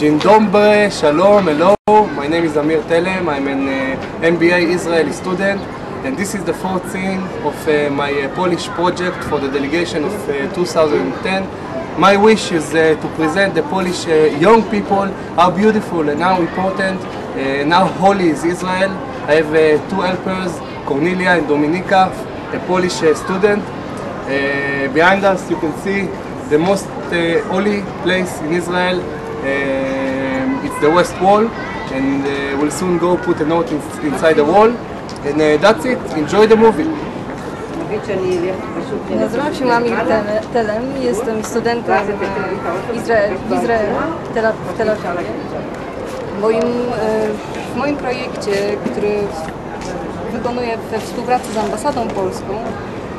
Dobry, shalom, hello. My name is Amir Telem. I'm an uh, MBA Israeli student, and this is the fourth scene of uh, my uh, Polish project for the delegation of uh, 2010. My wish is uh, to present the Polish uh, young people how beautiful and how important and how holy is Israel. I have two helpers, Cornelia and Dominika, a Polish student. Behind us you can see the most holy place in Israel. Um, it's the West Wall and uh, we'll soon go put a note in, inside the wall. And uh, that's it. Enjoy the movie. Nazywam się Tele- Telem, jestem studentem w Izraelu, w Tel. Moim, e, w moim projekcie, który wykonuję we współpracy z ambasadą polską,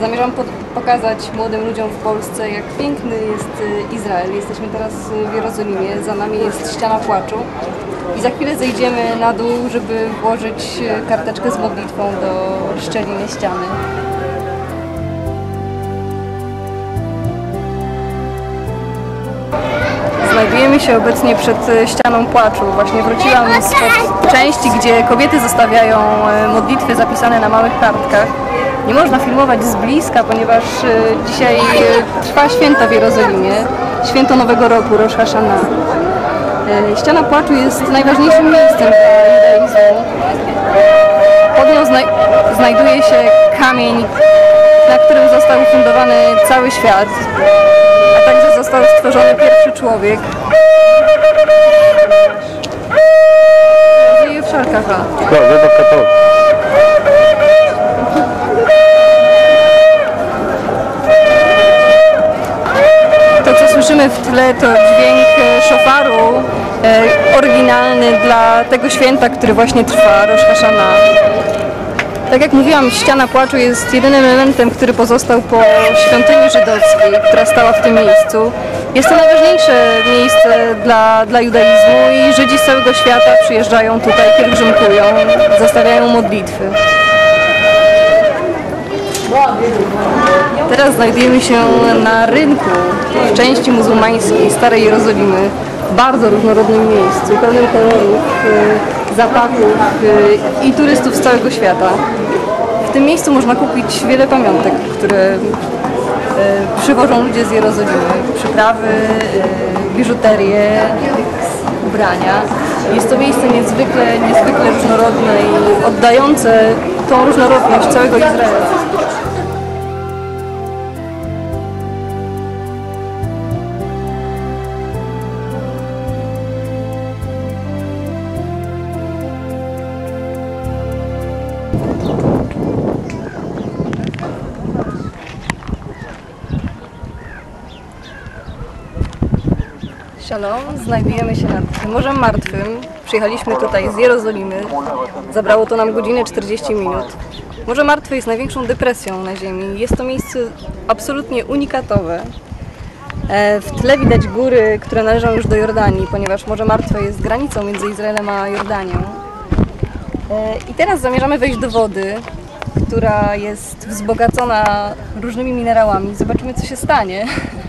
zamierzam pokazać młodym ludziom w Polsce, jak piękny jest e, Izrael. Jesteśmy teraz w Jerozolimie, za nami jest ściana płaczu i za chwilę zejdziemy na dół, żeby włożyć e, karteczkę z modlitwą do szczeliny ściany. Znajdujemy się obecnie przed e, ścianą płaczu. Właśnie wróciłam z części, gdzie kobiety zostawiają modlitwy zapisane na małych kartkach. Nie można filmować z bliska, ponieważ e, dzisiaj e, trwa święto w Jerozolimie, święto Nowego Roku, Rosh Hashanah. E, Ściana płaczu jest najważniejszym miejscem dla judaizmu. Pod nią znaj- znajduje się kamień, na którym został ufundowany cały świat, a także został stworzony pierwszy człowiek. Żyje w szarkach. No, według katolika. To, co tle, to dźwięk e, szofaru e, oryginalny dla tego święta, który właśnie trwa, Rosh Hashanah. Tak jak mówiłam, ściana płaczu jest jedynym elementem, który pozostał po świątyni żydowskiej, która stała w tym miejscu. Jest to najważniejsze miejsce dla, dla judaizmu i Żydzi z całego świata przyjeżdżają tutaj, pielgrzymkują, zostawiają modlitwy. Teraz znajdujemy się na rynku w części muzułmańskiej Starej Jerozolimy, w bardzo różnorodnym miejscu, pełnym kolorów, e, zapachów e, i turystów z całego świata. W tym miejscu można kupić wiele pamiątek, które e, przywożą ludzie z Jerozolimy. Przyprawy, biżuterię, ubrania. Jest to miejsce niezwykle, niezwykle różnorodne i oddające tą różnorodność całego Izraela. Shalom, znajdujemy się nad Morzem Martwym. Przyjechaliśmy tutaj z Jerozolimy. Zabrało to nam godzinę 40 minut. Morze Martwe jest największą depresją na Ziemi. Jest to miejsce absolutnie unikatowe. E, W tle widać góry, które należą już do Jordanii, ponieważ Morze Martwe jest granicą między Izraelem a Jordanią. E, I teraz zamierzamy wejść do wody, która jest wzbogacona różnymi minerałami. Zobaczymy, co się stanie.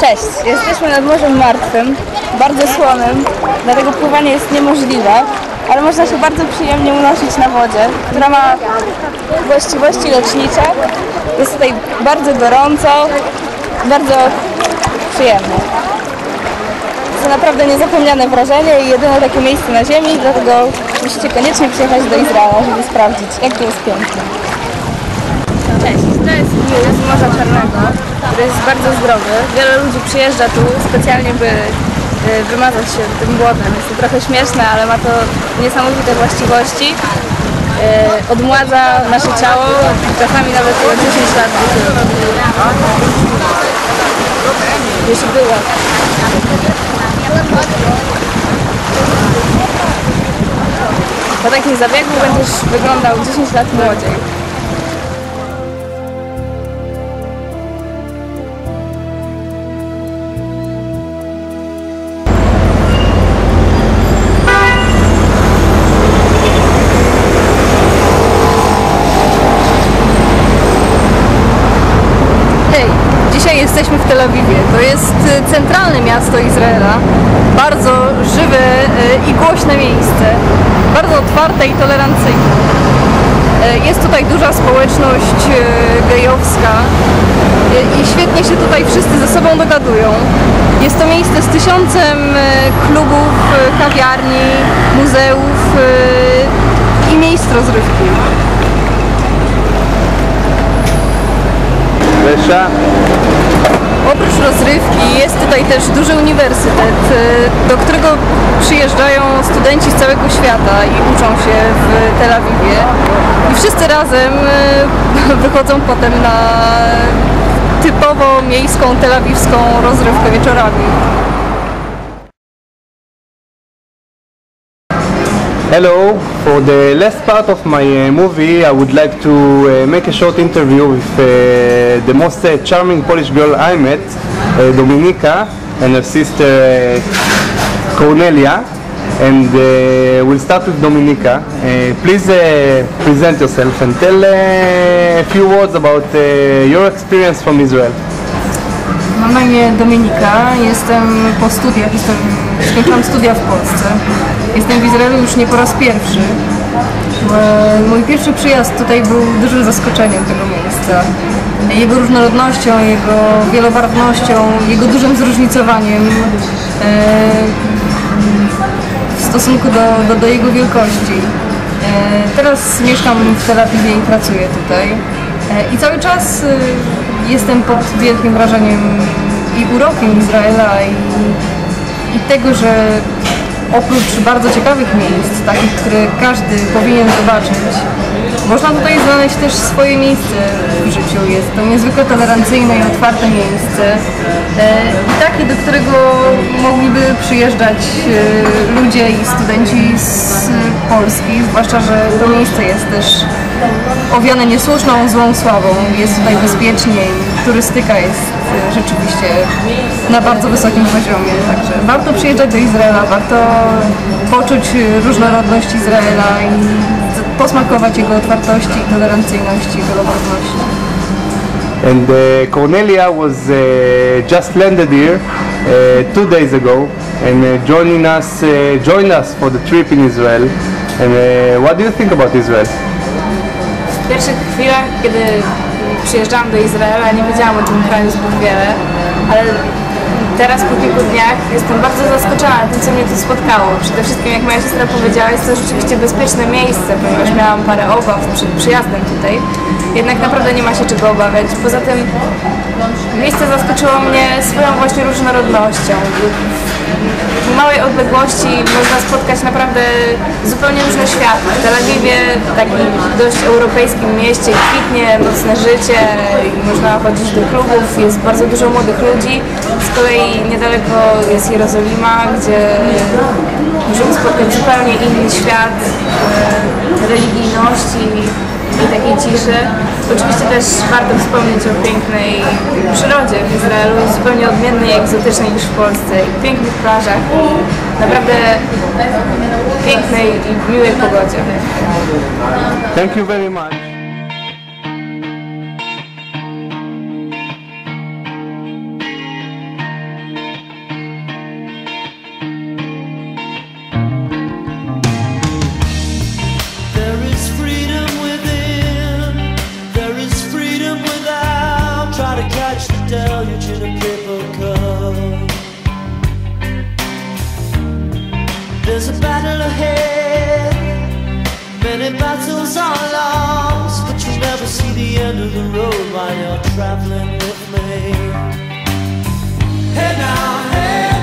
Cześć, jesteśmy nad Morzem Martwym, bardzo słonym, dlatego pływanie jest niemożliwe, ale można się bardzo przyjemnie unosić na wodzie, która ma właściwości lecznicze. Jest tutaj bardzo gorąco, bardzo przyjemnie. To naprawdę niezapomniane wrażenie i jedyne takie miejsce na ziemi, dlatego musicie koniecznie przyjechać do Izraela, żeby sprawdzić, jak to jest piękne. Cześć, to jest view z Morza Czarnego, który jest bardzo zdrowy. Wiele ludzi przyjeżdża tu specjalnie, by y, wymazać się tym błotem. Jest to trochę śmieszne, ale ma to niesamowite właściwości. Y, Odmładza nasze ciało, czasami nawet o 10 lat. Jeśli było. Po takim zabiegu będziesz wyglądał 10 lat młodziej. Dzisiaj jesteśmy w Tel Awiwie. To jest y, centralne miasto Izraela. Bardzo żywe y, i głośne miejsce bardzo otwarte i tolerancyjne. Jest tutaj duża społeczność y, gejowska y, i świetnie się tutaj wszyscy ze sobą dogadują. Jest to miejsce z tysiącem y, klubów, kawiarni, muzeów i miejsc rozrywki. Resha, Oprócz rozrywki jest tutaj też duży uniwersytet, y, do którego przyjeżdżają studenci z całego świata i uczą się w Tel Awiwie. I wszyscy razem y, wychodzą potem na typowo miejską, telawiwską rozrywkę wieczorami. Hello, for the last part of my uh, movie I would like to uh, make a short interview with uh, the most uh, charming Polish girl I met, uh, Dominika, and her sister uh, Cornelia. And we'll start with Dominika. Please present yourself and tell a few words about your experience from Israel. Mam na imię Dominika, jestem po studiach, skończyłam studia w Polsce. Jestem w Izraelu już nie po raz pierwszy. E, Mój pierwszy przyjazd tutaj był dużym zaskoczeniem tego miejsca. Jego różnorodnością, jego wielobarwnością, jego dużym zróżnicowaniem e, w stosunku do, do, do jego wielkości. E, Teraz mieszkam w Tel Awiwie i pracuję tutaj. I cały czas jestem pod wielkim wrażeniem i urokiem Izraela i, i tego, że oprócz bardzo ciekawych miejsc, takich, które każdy powinien zobaczyć, można tutaj znaleźć też swoje miejsce w życiu. Jest to niezwykle tolerancyjne i otwarte miejsce e, i takie, do którego mogliby przyjeżdżać e, ludzie i studenci z Polski, zwłaszcza, że to miejsce jest też owiane niesłuszną, złą sławą. Jest tutaj bezpieczniej, turystyka jest e, rzeczywiście na bardzo wysokim poziomie, także warto przyjeżdżać do Izraela, warto poczuć e, różnorodność Izraela i posmakować jego otwartości, tolerancyjności, wielobarwności. And uh, Cornelia was uh, just landed here uh, two days ago and uh, joining us, uh, joined us for the trip in Israel. And uh, what do you think about Israel? W pierwszych chwilach, kiedy przyjeżdżałam do Izraela, nie wiedziałam o tym kraju zbyt wiele, ale teraz po kilku dniach jestem bardzo zaskoczona tym, co mnie tu spotkało. Przede wszystkim, jak moja siostra powiedziała, jest to rzeczywiście bezpieczne miejsce, ponieważ miałam parę obaw przed przyjazdem tutaj. Jednak naprawdę nie ma się czego obawiać. Poza tym miejsce zaskoczyło mnie swoją właśnie różnorodnością. Małej odległości można spotkać naprawdę zupełnie różne światy. W Tel Awiwie, takim dość europejskim mieście, kwitnie nocne życie można chodzić do klubów, jest bardzo dużo młodych ludzi. Z kolei niedaleko jest Jerozolima, gdzie możemy spotkać zupełnie inny świat e, religijności i takiej ciszy. Oczywiście też warto wspomnieć o pięknej przyrodzie w Izraelu, zupełnie odmiennej, egzotycznej niż w Polsce, i pięknych plażach i naprawdę pięknej i miłej pogodzie. Thank you very much. Many battles are lost, but you'll never see the end of the road while you're traveling with me. Hey now, hey